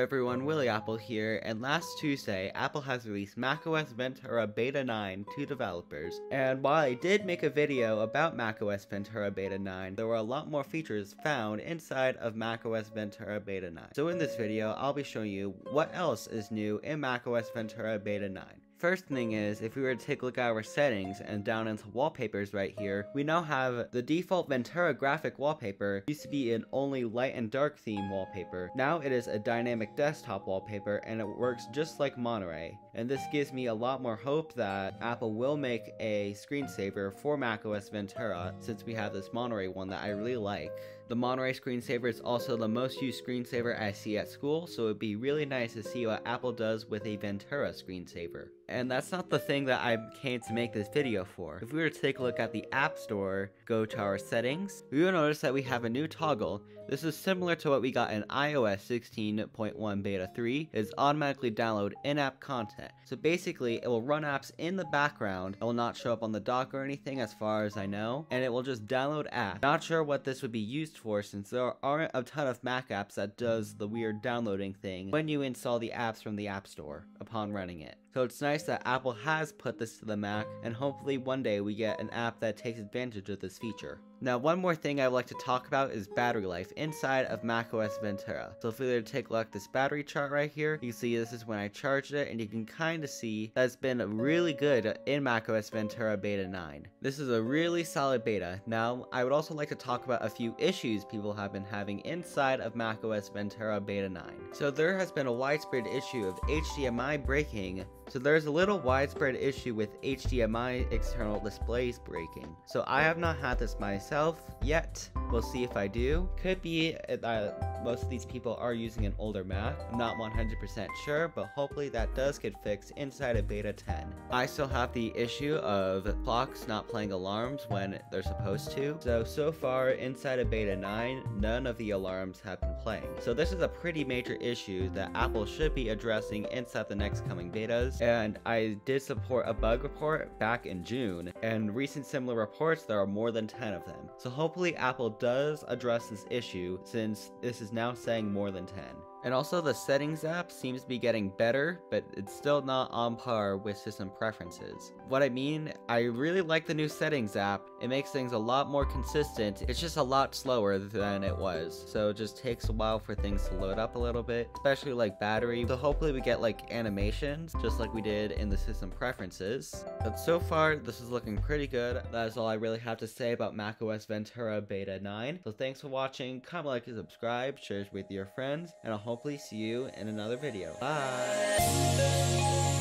everyone, WilliApple here, and last Tuesday, Apple has released macOS Ventura Beta 9 to developers. And while I did make a video about macOS Ventura Beta 9, there were a lot more features found inside of macOS Ventura Beta 9. So in this video, I'll be showing you what else is new in macOS Ventura Beta 9. First thing is, if we were to take a look at our settings and down into wallpapers right here, we now have the default Ventura graphic wallpaper used to be an only light and dark theme wallpaper. Now it is a dynamic desktop wallpaper and it works just like Monterey. And this gives me a lot more hope that Apple will make a screensaver for macOS Ventura since we have this Monterey one that I really like. The Monterey screensaver is also the most used screensaver I see at school, so it'd be really nice to see what Apple does with a Ventura screensaver. And that's not the thing that I came to make this video for. If we were to take a look at the App Store, go to our settings, we will notice that we have a new toggle. This is similar to what we got in iOS 16.1 Beta 3, is automatically download in-app content. So basically, it will run apps in the background, it will not show up on the dock or anything as far as I know, and it will just download apps. Not sure what this would be used for since there aren't a ton of Mac apps that does the weird downloading thing when you install the apps from the App Store upon running it. So it's nice that Apple has put this to the Mac, and hopefully one day we get an app that takes advantage of this feature. Now one more thing I would like to talk about is battery life inside of macOS Ventura. So if we were to take a look at this battery chart right here, you see this is when I charged it and you can kind of see that it's been really good in macOS Ventura Beta 9. This is a really solid beta. Now I would also like to talk about a few issues people have been having inside of macOS Ventura Beta 9. So there has been a widespread issue of HDMI breaking so there's a little widespread issue with HDMI external displays breaking. So I have not had this myself yet. We'll see if I do. Could be uh, most of these people are using an older Mac. I'm not 100% sure, but hopefully that does get fixed inside of beta 10. I still have the issue of clocks not playing alarms when they're supposed to. So, so far inside of beta 9, none of the alarms have been playing. So this is a pretty major issue that Apple should be addressing inside the next coming betas and I did support a bug report back in June, and recent similar reports there are more than 10 of them. So hopefully Apple does address this issue since this now saying more than 10. And also the settings app seems to be getting better, but it's still not on par with system preferences. What I mean, I really like the new settings app. It makes things a lot more consistent. It's just a lot slower than it was. So it just takes a while for things to load up a little bit, especially like battery. So hopefully we get like animations, just like we did in the system preferences. But so far, this is looking pretty good. That is all I really have to say about macOS Ventura Beta 9. So thanks for watching, comment, like, and subscribe, share with your friends, and I'll hopefully see you in another video. Bye!